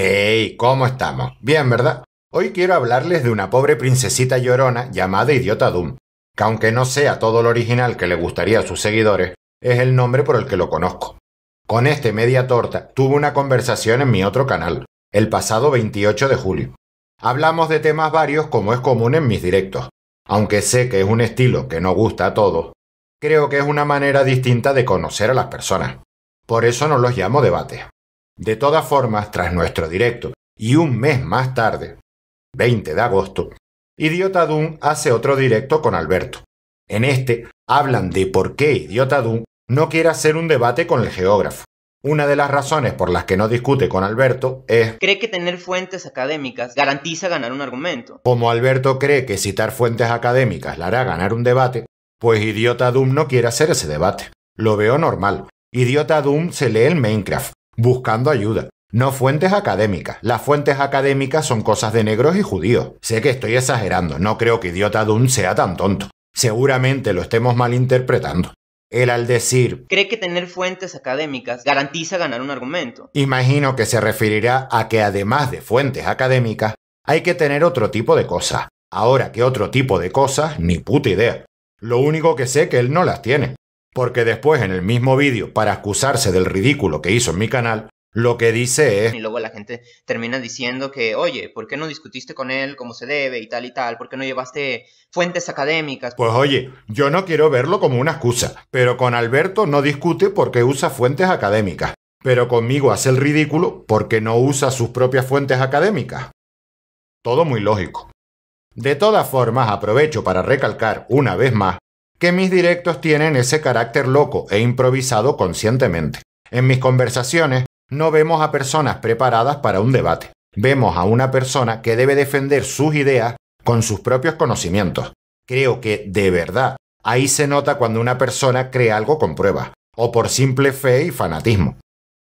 Hey, ¿cómo estamos? Bien, ¿verdad? Hoy quiero hablarles de una pobre princesita llorona llamada Idiota Doom, que aunque no sea todo lo original que le gustaría a sus seguidores, es el nombre por el que lo conozco. Con este media torta tuve una conversación en mi otro canal, el pasado 28 de julio. Hablamos de temas varios como es común en mis directos, aunque sé que es un estilo que no gusta a todos, creo que es una manera distinta de conocer a las personas. Por eso no los llamo debates. De todas formas, tras nuestro directo y un mes más tarde, 20 de agosto, Idiota Doom hace otro directo con Alberto. En este hablan de por qué Idiota Doom no quiere hacer un debate con el geógrafo. Una de las razones por las que no discute con Alberto es... Cree que tener fuentes académicas garantiza ganar un argumento. Como Alberto cree que citar fuentes académicas le hará ganar un debate, pues Idiota Doom no quiere hacer ese debate. Lo veo normal. Idiota Doom se lee el Minecraft, buscando ayuda. No fuentes académicas. Las fuentes académicas son cosas de negros y judíos. Sé que estoy exagerando, no creo que Idiota Doom sea tan tonto. Seguramente lo estemos malinterpretando. Él al decir cree que tener fuentes académicas garantiza ganar un argumento. Imagino que se referirá a que además de fuentes académicas, hay que tener otro tipo de cosas. Ahora que otro tipo de cosas, ni puta idea. Lo único que sé que él no las tiene. Porque después en el mismo vídeo, para excusarse del ridículo que hizo en mi canal, lo que dice es... Y luego la gente termina diciendo que, oye, ¿por qué no discutiste con él como se debe y tal y tal? ¿Por qué no llevaste fuentes académicas? Pues oye, yo no quiero verlo como una excusa, pero con Alberto no discute porque usa fuentes académicas, pero conmigo hace el ridículo porque no usa sus propias fuentes académicas. Todo muy lógico. De todas formas, aprovecho para recalcar una vez más que mis directos tienen ese carácter loco e improvisado conscientemente. En mis conversaciones no vemos a personas preparadas para un debate. Vemos a una persona que debe defender sus ideas con sus propios conocimientos. Creo que, de verdad, ahí se nota cuando una persona cree algo con pruebas, o por simple fe y fanatismo.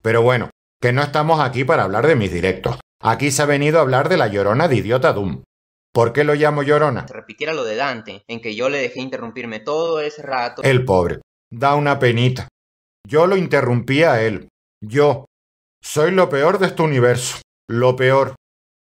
Pero bueno, que no estamos aquí para hablar de mis directos. Aquí se ha venido a hablar de la llorona de idiota Doom. ¿Por qué lo llamo llorona? Se repitiera lo de Dante, en que yo le dejé interrumpirme todo ese rato. El pobre. Da una penita. Yo lo interrumpí a él. Yo, soy lo peor de este universo. Lo peor.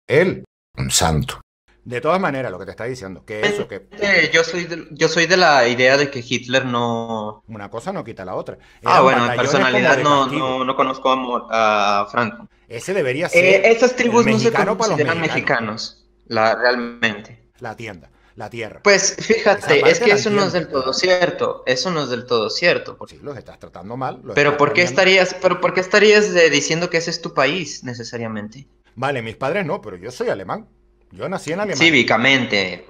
Él, un santo. De todas maneras, lo que te está diciendo, que eso, que... yo, soy de, yo soy de la idea de que Hitler no... Una cosa no quita la otra. ah, bueno, en personalidad no, no, no, conozco a, Franco. Ese debería eh, ser... esas tribus no se consideran mexicanos, la, realmente. La tienda la tierra. Pues fíjate, es que eso no es del todo cierto. Eso no es del todo cierto. Sí, los estás tratando mal. pero ¿por qué estarías, pero por qué estarías diciendo que ese es tu país necesariamente? Vale, mis padres no, pero yo soy alemán. Yo nací en Alemania. Cívicamente.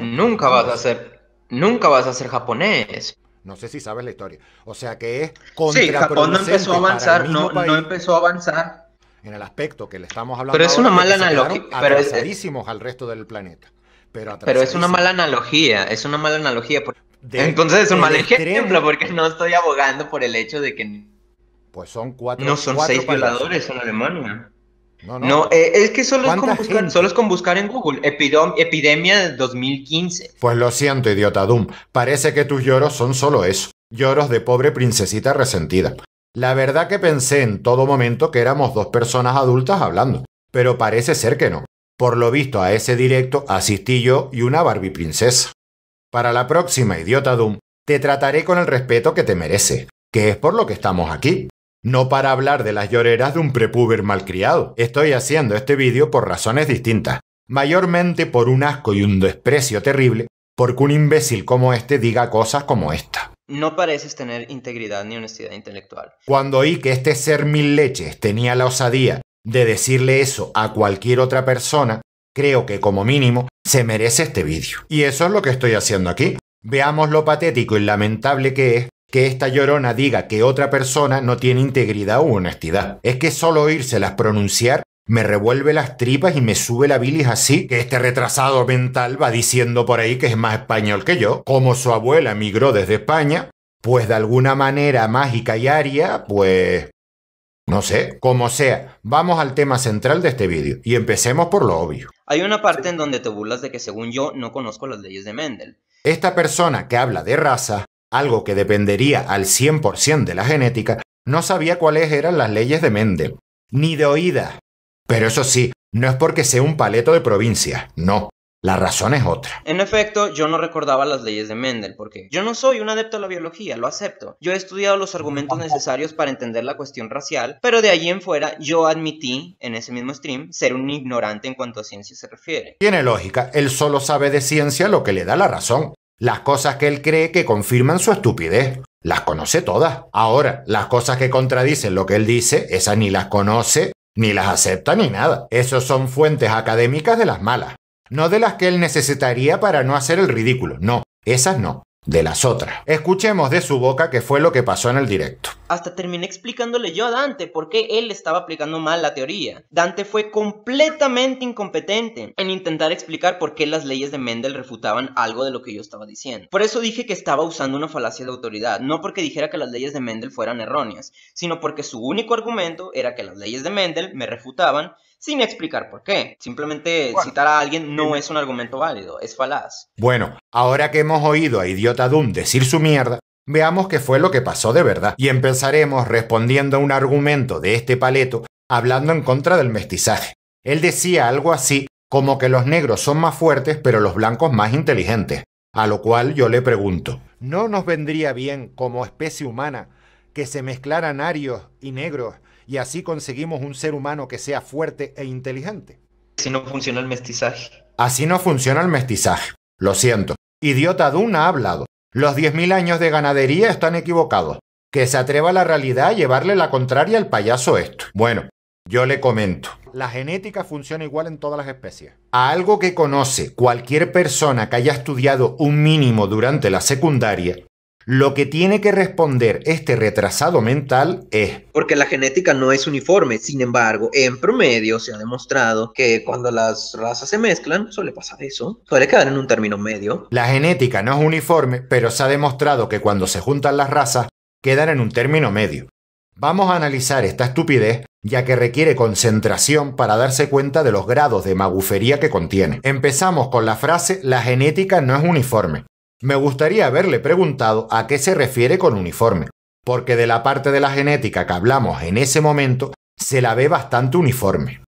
nunca vas a ser, nunca vas a ser japonés. No sé si sabes la historia. O sea que es Sí, Japón no empezó a avanzar, no, no empezó a avanzar. En el aspecto que le estamos hablando. Pero es una mala analogía. Pero es al resto del planeta. Pero, es una mala analogía, es una mala analogía. Entonces es un mal ejemplo porque no estoy abogando por el hecho de que... Pues son cuatro... No son seis violadores en Alemania. No, no. no eh, es que solo es, con buscar, solo es con buscar en Google. epidemia de 2015. Pues lo siento, idiota Doom. Parece que tus lloros son solo eso. Lloros de pobre princesita resentida. La verdad que pensé en todo momento que éramos dos personas adultas hablando. Pero parece ser que no. Por lo visto a ese directo asistí yo y una Barbie princesa. Para la próxima, idiota Doom, te trataré con el respeto que te merece, que es por lo que estamos aquí. No para hablar de las lloreras de un prepuber malcriado. Estoy haciendo este vídeo por razones distintas. Mayormente por un asco y un desprecio terrible, porque un imbécil como este diga cosas como esta. No pareces tener integridad ni honestidad intelectual. Cuando oí que este ser mil leches tenía la osadía de decirle eso a cualquier otra persona, creo que como mínimo se merece este vídeo. Y eso es lo que estoy haciendo aquí. Veamos lo patético y lamentable que es que esta llorona diga que otra persona no tiene integridad u honestidad. Es que solo oírselas pronunciar me revuelve las tripas y me sube la bilis así que este retrasado mental va diciendo por ahí que es más español que yo. Como su abuela migró desde España, pues de alguna manera mágica y aria, pues no sé, como sea, vamos al tema central de este vídeo y empecemos por lo obvio. Hay una parte en donde te burlas de que según yo no conozco las leyes de Mendel. Esta persona que habla de raza, algo que dependería al 100% de la genética, no sabía cuáles eran las leyes de Mendel, ni de oídas. Pero eso sí, no es porque sea un paleto de provincia, no. La razón es otra. En efecto, yo no recordaba las leyes de Mendel, porque yo no soy un adepto a la biología, lo acepto. Yo he estudiado los argumentos necesarios para entender la cuestión racial, pero de allí en fuera yo admití, en ese mismo stream, ser un ignorante en cuanto a ciencia se refiere. Tiene lógica, él solo sabe de ciencia lo que le da la razón. Las cosas que él cree que confirman su estupidez. Las conoce todas. Ahora, las cosas que contradicen lo que él dice, esas ni las conoce, ni las acepta, ni nada. Esos son fuentes académicas de las malas. No de las que él necesitaría para no hacer el ridículo, no, esas no de las otras. Escuchemos de su boca qué fue lo que pasó en el directo. Hasta terminé explicándole yo a Dante por qué él estaba aplicando mal la teoría. Dante fue completamente incompetente en intentar explicar por qué las leyes de Mendel refutaban algo de lo que yo estaba diciendo. Por eso dije que estaba usando una falacia de autoridad, no porque dijera que las leyes de Mendel fueran erróneas, sino porque su único argumento era que las leyes de Mendel me refutaban sin explicar por qué. Simplemente citar a alguien no es un argumento válido, es falaz. Bueno, ahora que hemos oído a Idiota Doom decir su mierda, veamos qué fue lo que pasó de verdad. Y empezaremos respondiendo a un argumento de este paleto hablando en contra del mestizaje. Él decía algo así como que los negros son más fuertes pero los blancos más inteligentes. A lo cual yo le pregunto, ¿no nos vendría bien como especie humana que se mezclaran arios y negros y así conseguimos un ser humano que sea fuerte e inteligente. Así no funciona el mestizaje. Así no funciona el mestizaje. Lo siento. Idiota Duna ha hablado. Los 10.000 años de ganadería están equivocados. Que se atreva la realidad a llevarle la contraria al payaso esto. Bueno, yo le comento. La genética funciona igual en todas las especies. A algo que conoce cualquier persona que haya estudiado un mínimo durante la secundaria, lo que tiene que responder este retrasado mental es... Porque la genética no es uniforme, sin embargo, en promedio se ha demostrado que cuando las razas se mezclan, suele pasar eso, suele quedar en un término medio. La genética no es uniforme, pero se ha demostrado que cuando se juntan las razas, quedan en un término medio. Vamos a analizar esta estupidez ya que requiere concentración para darse cuenta de los grados de magufería que contiene. Empezamos con la frase la genética no es uniforme. Me gustaría haberle preguntado a qué se refiere con uniforme, porque de la parte de la genética que hablamos en ese momento se la ve bastante uniforme.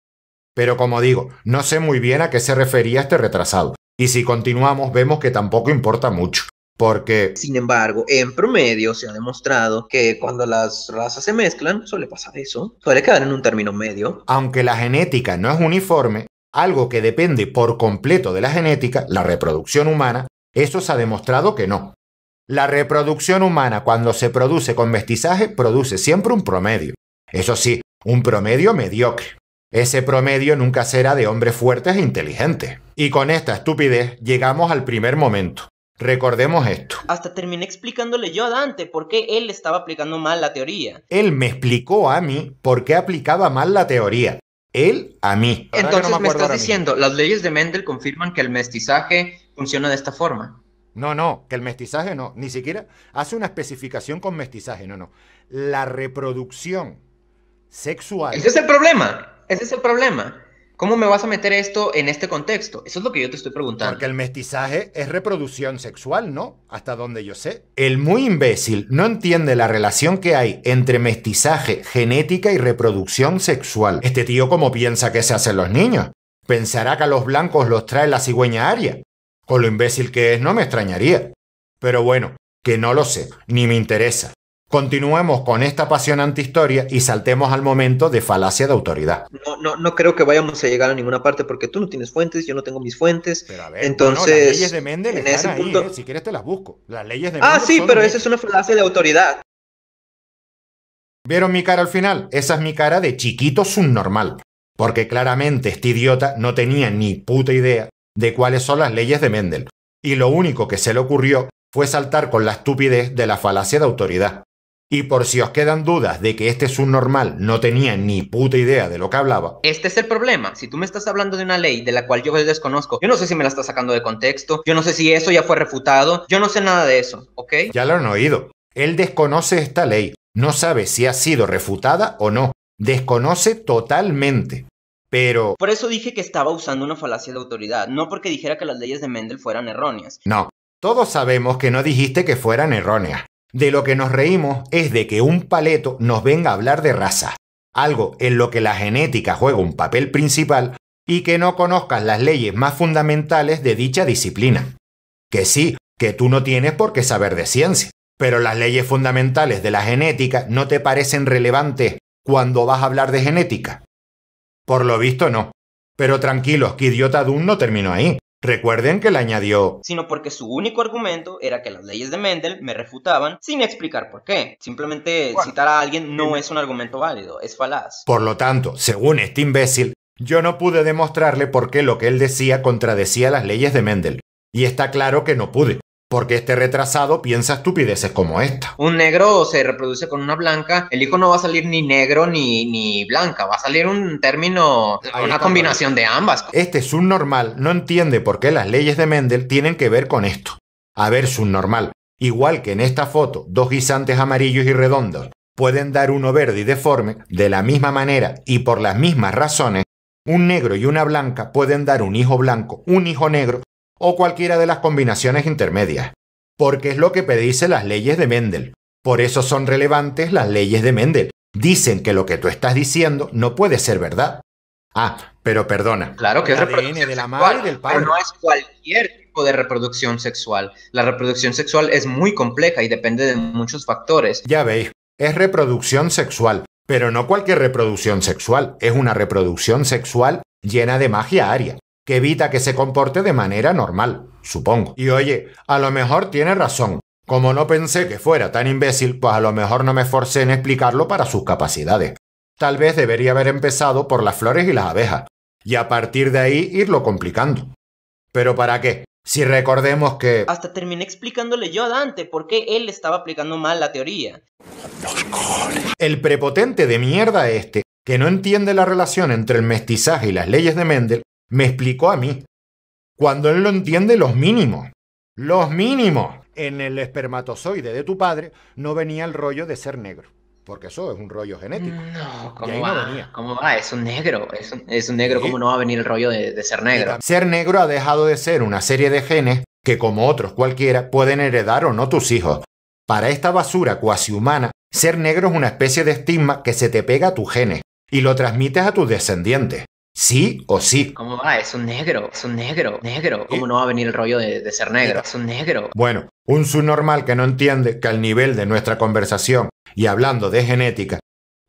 Pero como digo, no sé muy bien a qué se refería este retrasado, y si continuamos vemos que tampoco importa mucho, porque... Sin embargo, en promedio se ha demostrado que cuando las razas se mezclan, suele pasar eso, suele quedar en un término medio. Aunque la genética no es uniforme, algo que depende por completo de la genética, la reproducción humana, eso se ha demostrado que no. La reproducción humana cuando se produce con mestizaje produce siempre un promedio. Eso sí, un promedio mediocre. Ese promedio nunca será de hombres fuertes e inteligentes. Y con esta estupidez llegamos al primer momento. Recordemos esto. Hasta terminé explicándole yo a Dante por qué él estaba aplicando mal la teoría. Él me explicó a mí por qué aplicaba mal la teoría. Él a mí. Entonces me estás diciendo, las leyes de Mendel confirman que el mestizaje funciona de esta forma. No, no, que el mestizaje no, ni siquiera hace una especificación con mestizaje, no, no. La reproducción sexual. Ese es el problema, ese es el problema. ¿Cómo me vas a meter esto en este contexto? Eso es lo que yo te estoy preguntando. Porque el mestizaje es reproducción sexual, ¿no? Hasta donde yo sé. El muy imbécil no entiende la relación que hay entre mestizaje, genética y reproducción sexual. Este tío, ¿cómo piensa que se hacen los niños? ¿Pensará que a los blancos los trae la cigüeña aria? Con lo imbécil que es, no me extrañaría. Pero bueno, que no lo sé, ni me interesa. Continuemos con esta apasionante historia y saltemos al momento de falacia de autoridad. No, no, no creo que vayamos a llegar a ninguna parte porque tú no tienes fuentes, yo no tengo mis fuentes. Pero a ver, entonces, las leyes de Mendel en ese punto... ¿eh? si quieres te las busco. Las leyes de Ah, sí, pero esa es una falacia de autoridad. ¿Vieron mi cara al final? Esa es mi cara de chiquito subnormal. Porque claramente este idiota no tenía ni puta idea de cuáles son las leyes de Mendel. Y lo único que se le ocurrió fue saltar con la estupidez de la falacia de autoridad. Y por si os quedan dudas de que este subnormal no tenía ni puta idea de lo que hablaba. Este es el problema. Si tú me estás hablando de una ley de la cual yo desconozco, yo no sé si me la estás sacando de contexto, yo no sé si eso ya fue refutado, yo no sé nada de eso, ¿ok? Ya lo han oído. Él desconoce esta ley. No sabe si ha sido refutada o no. Desconoce totalmente. Pero... Por eso dije que estaba usando una falacia de autoridad, no porque dijera que las leyes de Mendel fueran erróneas. No, todos sabemos que no dijiste que fueran erróneas. De lo que nos reímos es de que un paleto nos venga a hablar de raza. algo en lo que la genética juega un papel principal y que no conozcas las leyes más fundamentales de dicha disciplina. Que sí, que tú no tienes por qué saber de ciencia, pero las leyes fundamentales de la genética no te parecen relevantes cuando vas a hablar de genética. Por lo visto no. Pero tranquilos, que Idiota Doom no terminó ahí. Recuerden que le añadió... Sino porque su único argumento era que las leyes de Mendel me refutaban sin explicar por qué. Simplemente citar a alguien no es un argumento válido, es falaz. Por lo tanto, según este imbécil, yo no pude demostrarle por qué lo que él decía contradecía las leyes de Mendel. Y está claro que no pude, porque este retrasado piensa estupideces como esta. Un negro se reproduce con una blanca, el hijo no va a salir ni negro ni, ni blanca, va a salir un término, una combinación de ambas. Este subnormal no entiende por qué las leyes de Mendel tienen que ver con esto. A ver, subnormal, igual que en esta foto, dos guisantes amarillos y redondos pueden dar uno verde y deforme, de la misma manera y por las mismas razones, un negro y una blanca pueden dar un hijo blanco, un hijo negro o cualquiera de las combinaciones intermedias, porque es lo que predice las leyes de Mendel. Por eso son relevantes las leyes de Mendel. Dicen que lo que tú estás diciendo no puede ser verdad. Ah, pero perdona. Claro que es reproducción de la madre y del padre. Pero no es cualquier tipo de reproducción sexual. La reproducción sexual es muy compleja y depende de muchos factores. Ya veis, es reproducción sexual, pero no cualquier reproducción sexual, es una reproducción sexual llena de magia aria que evita que se comporte de manera normal, supongo. Y oye, a lo mejor tiene razón. Como no pensé que fuera tan imbécil, pues a lo mejor no me esforcé en explicarlo para sus capacidades. Tal vez debería haber empezado por las flores y las abejas, y a partir de ahí irlo complicando. ¿Pero para qué? Si recordemos que... Hasta terminé explicándole yo a Dante por qué él estaba aplicando mal la teoría. El prepotente de mierda este, que no entiende la relación entre el mestizaje y las leyes de Mendel, me explicó a mí. Cuando él lo entiende, los mínimos. Los mínimos. En el espermatozoide de tu padre no venía el rollo de ser negro. Porque eso es un rollo genético. No, ¿cómo va? ¿Cómo va? Es un negro. Es un, negro. ¿Cómo no va a venir el rollo de, de ser negro? Ser negro ha dejado de ser una serie de genes que, como otros cualquiera, pueden heredar o no tus hijos. Para esta basura cuasi humana, ser negro es una especie de estigma que se te pega a tus genes y lo transmites a tus descendientes. Sí o sí. ¿Cómo va? Es un negro, es un negro, negro. ¿Cómo no va a venir el rollo de, ser negro? Es un negro. Bueno, un subnormal que no entiende que al nivel de nuestra conversación y hablando de genética,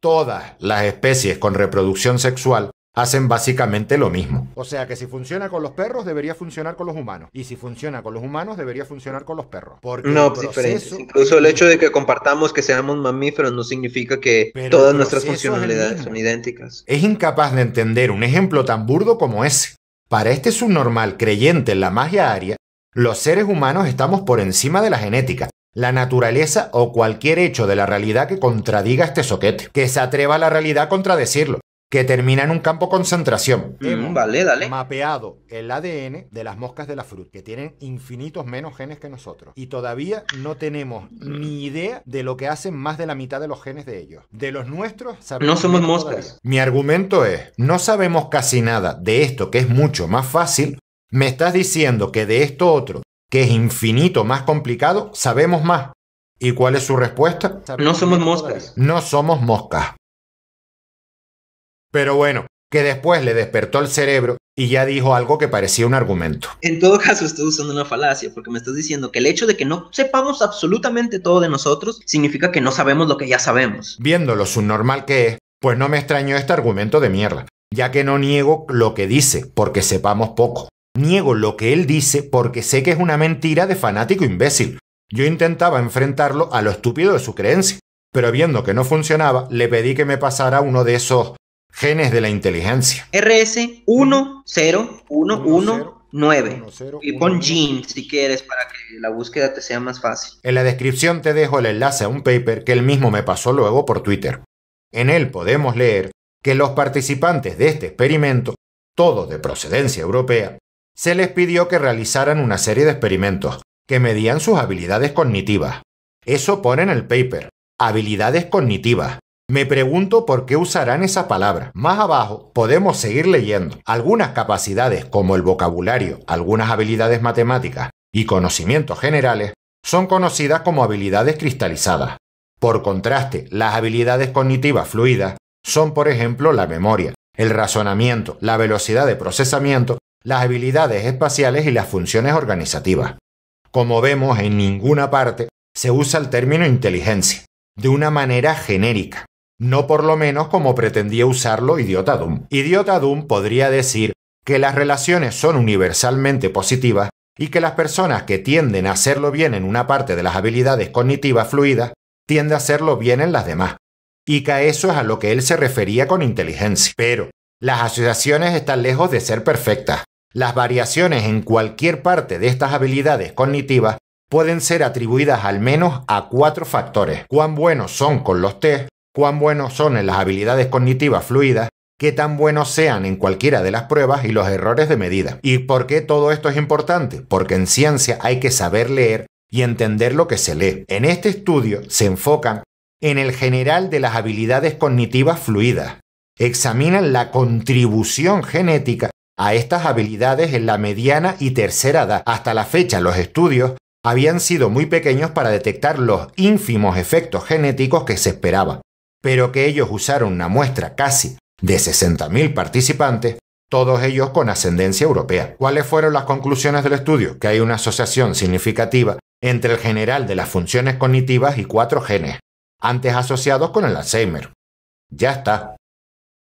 todas las especies con reproducción sexual hacen básicamente lo mismo. O sea que si funciona con los perros, debería funcionar con los humanos. Y si funciona con los humanos, debería funcionar con los perros. Porque no, pues diferente. Incluso el hecho de que compartamos que seamos mamíferos no significa que todas nuestras funcionalidades son idénticas. Es incapaz de entender un ejemplo tan burdo como ese. Para este subnormal creyente en la magia aria, los seres humanos estamos por encima de la genética, la naturaleza o cualquier hecho de la realidad que contradiga este soquete, que se atreva a la realidad a contradecirlo que termina en un campo concentración. Mm, vale, dale. Mapeado el ADN de las moscas de la fruta, que tienen infinitos menos genes que nosotros. Y todavía no tenemos ni idea de lo que hacen más de la mitad de los genes de ellos. De los nuestros, sabemos. No somos moscas. Mi argumento es: no sabemos casi nada de esto que es mucho más fácil. Me estás diciendo que de esto otro, que es infinito más complicado, sabemos más. ¿Y cuál es su respuesta? no somos moscas. No somos moscas. Pero bueno, que después le despertó el cerebro y ya dijo algo que parecía un argumento. En todo caso, estoy usando una falacia porque me estás diciendo que el hecho de que no sepamos absolutamente todo de nosotros significa que no sabemos lo que ya sabemos. Viendo lo subnormal que es, pues no me extrañó este argumento de mierda, ya que no niego lo que dice porque sepamos poco. Niego lo que él dice porque sé que es una mentira de fanático imbécil. Yo intentaba enfrentarlo a lo estúpido de su creencia, pero viendo que no funcionaba, le pedí que me pasara uno de esos Genes de la inteligencia. RS 10119. Y pon Gene si quieres para que la búsqueda te sea más fácil. En la descripción te dejo el enlace a un paper que él mismo me pasó luego por Twitter. En él podemos leer que los participantes de este experimento, todos de procedencia europea, se les pidió que realizaran una serie de experimentos que medían sus habilidades cognitivas. Eso pone en el paper, habilidades cognitivas, me pregunto por qué usarán esa palabra. Más abajo podemos seguir leyendo. Algunas capacidades como el vocabulario, algunas habilidades matemáticas y conocimientos generales son conocidas como habilidades cristalizadas. Por contraste, las habilidades cognitivas fluidas son, por ejemplo, la memoria, el razonamiento, la velocidad de procesamiento, las habilidades espaciales y las funciones organizativas. Como vemos, en ninguna parte se usa el término inteligencia, de una manera genérica, no por lo menos como pretendía usarlo Idiota Doom. Idiota Doom podría decir que las relaciones son universalmente positivas y que las personas que tienden a hacerlo bien en una parte de las habilidades cognitivas fluidas tienden a hacerlo bien en las demás. Y que a eso es a lo que él se refería con inteligencia. Pero las asociaciones están lejos de ser perfectas. Las variaciones en cualquier parte de estas habilidades cognitivas pueden ser atribuidas al menos a cuatro factores. Cuán buenos son con los test, cuán buenos son en las habilidades cognitivas fluidas qué tan buenos sean en cualquiera de las pruebas y los errores de medida. ¿Y por qué todo esto es importante? Porque en ciencia hay que saber leer y entender lo que se lee. En este estudio se enfocan en el general de las habilidades cognitivas fluidas. Examinan la contribución genética a estas habilidades en la mediana y tercera edad. Hasta la fecha los estudios habían sido muy pequeños para detectar los ínfimos efectos genéticos que se esperaba, pero que ellos usaron una muestra casi de 60.000 participantes, todos ellos con ascendencia europea. ¿Cuáles fueron las conclusiones del estudio? Que hay una asociación significativa entre el general de las funciones cognitivas y cuatro genes, antes asociados con el Alzheimer. Ya está.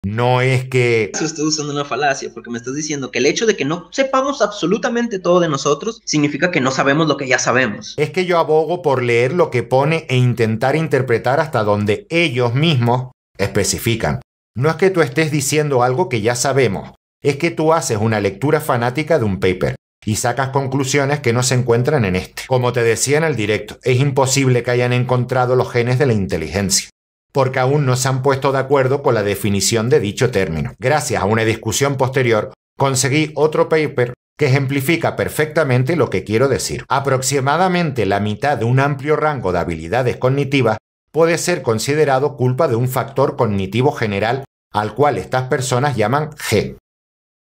No es que... Eso estoy usando una falacia, porque me estás diciendo que el hecho de que no sepamos absolutamente todo de nosotros significa que no sabemos lo que ya sabemos. Es que yo abogo por leer lo que pone e intentar interpretar hasta donde ellos mismos especifican. No es que tú estés diciendo algo que ya sabemos, es que tú haces una lectura fanática de un paper y sacas conclusiones que no se encuentran en este. Como te decía en el directo, es imposible que hayan encontrado los genes de la inteligencia, porque aún no se han puesto de acuerdo con la definición de dicho término. Gracias a una discusión posterior, conseguí otro paper que ejemplifica perfectamente lo que quiero decir. Aproximadamente la mitad de un amplio rango de habilidades cognitivas puede ser considerado culpa de un factor cognitivo general al cual estas personas llaman G.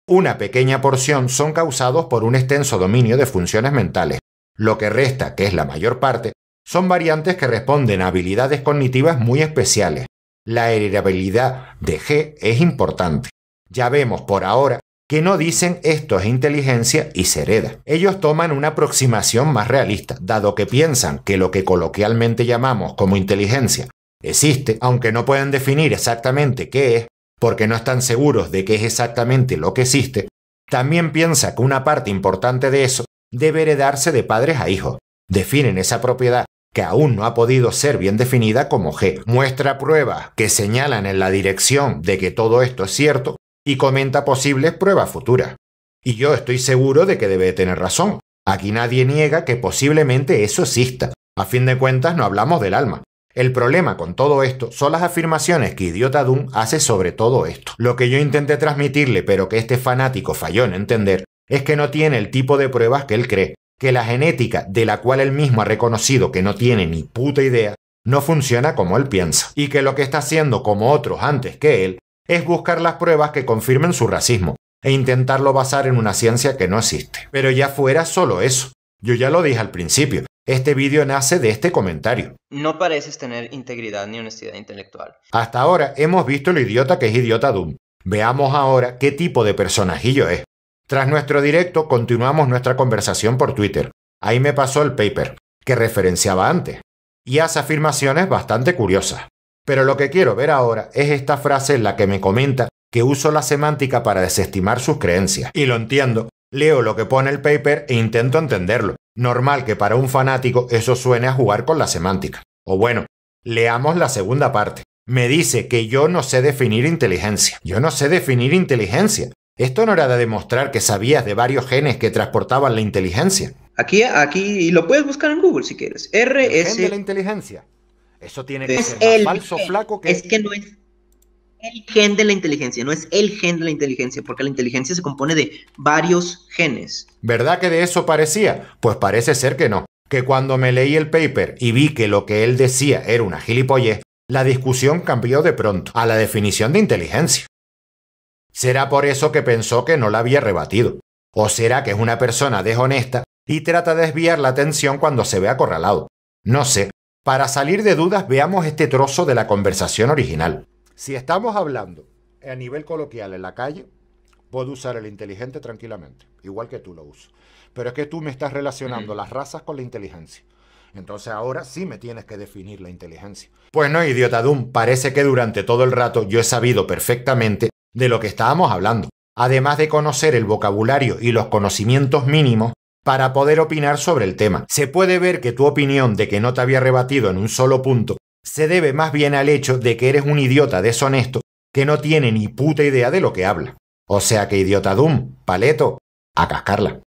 Una pequeña porción son causados por un extenso dominio de funciones mentales. Lo que resta, que es la mayor parte, son variantes que responden a habilidades cognitivas muy especiales. La heredabilidad de G es importante. Ya vemos por ahora que no dicen esto es inteligencia y se hereda. Ellos toman una aproximación más realista, dado que piensan que lo que coloquialmente llamamos como inteligencia existe, aunque no pueden definir exactamente qué es, porque no están seguros de qué es exactamente lo que existe, también piensa que una parte importante de eso debe heredarse de padres a hijos. Definen esa propiedad que aún no ha podido ser bien definida como G. Muestra pruebas que señalan en la dirección de que todo esto es cierto y comenta posibles pruebas futuras. Y yo estoy seguro de que debe tener razón. Aquí nadie niega que posiblemente eso exista. A fin de cuentas no hablamos del alma. El problema con todo esto son las afirmaciones que Idiota Doom hace sobre todo esto. Lo que yo intenté transmitirle, pero que este fanático falló en entender, es que no tiene el tipo de pruebas que él cree, que la genética, de la cual él mismo ha reconocido que no tiene ni puta idea, no funciona como él piensa, y que lo que está haciendo como otros antes que él es buscar las pruebas que confirmen su racismo, e intentarlo basar en una ciencia que no existe. Pero ya fuera solo eso. Yo ya lo dije al principio, este vídeo nace de este comentario. No pareces tener integridad ni honestidad intelectual. Hasta ahora hemos visto lo idiota que es Idiota Doom. Veamos ahora qué tipo de personajillo es. Tras nuestro directo continuamos nuestra conversación por Twitter. Ahí me pasó el paper, que referenciaba antes, y hace afirmaciones bastante curiosas. Pero lo que quiero ver ahora es esta frase en la que me comenta que uso la semántica para desestimar sus creencias. Y lo entiendo. Leo lo que pone el paper e intento entenderlo. Normal que para un fanático eso suene a jugar con la semántica. O bueno, leamos la segunda parte. Me dice que yo no sé definir inteligencia. Yo no sé definir inteligencia. Esto no era de demostrar que sabías de varios genes que transportaban la inteligencia. Aquí, aquí, lo puedes buscar en Google si quieres. RS. de la inteligencia. Eso tiene que ser más falso, flaco que. Es que no es el gen de la inteligencia, no es el gen de la inteligencia, porque la inteligencia se compone de varios genes. ¿Verdad que de eso parecía? Pues parece ser que no. Que cuando me leí el paper y vi que lo que él decía era una gilipollez, la discusión cambió de pronto a la definición de inteligencia. ¿Será por eso que pensó que no la había rebatido? ¿O será que es una persona deshonesta y trata de desviar la atención cuando se ve acorralado? No sé. Para salir de dudas veamos este trozo de la conversación original. Si estamos hablando a nivel coloquial en la calle, puedo usar el inteligente tranquilamente, igual que tú lo usas. Pero es que tú me estás relacionando las razas con la inteligencia. Entonces ahora sí me tienes que definir la inteligencia. Pues no, idiota Doom, parece que durante todo el rato yo he sabido perfectamente de lo que estábamos hablando, además de conocer el vocabulario y los conocimientos mínimos para poder opinar sobre el tema. Se puede ver que tu opinión de que no te había rebatido en un solo punto se debe más bien al hecho de que eres un idiota deshonesto que no tiene ni puta idea de lo que habla. O sea que idiota Doom, paleto, a cascarla.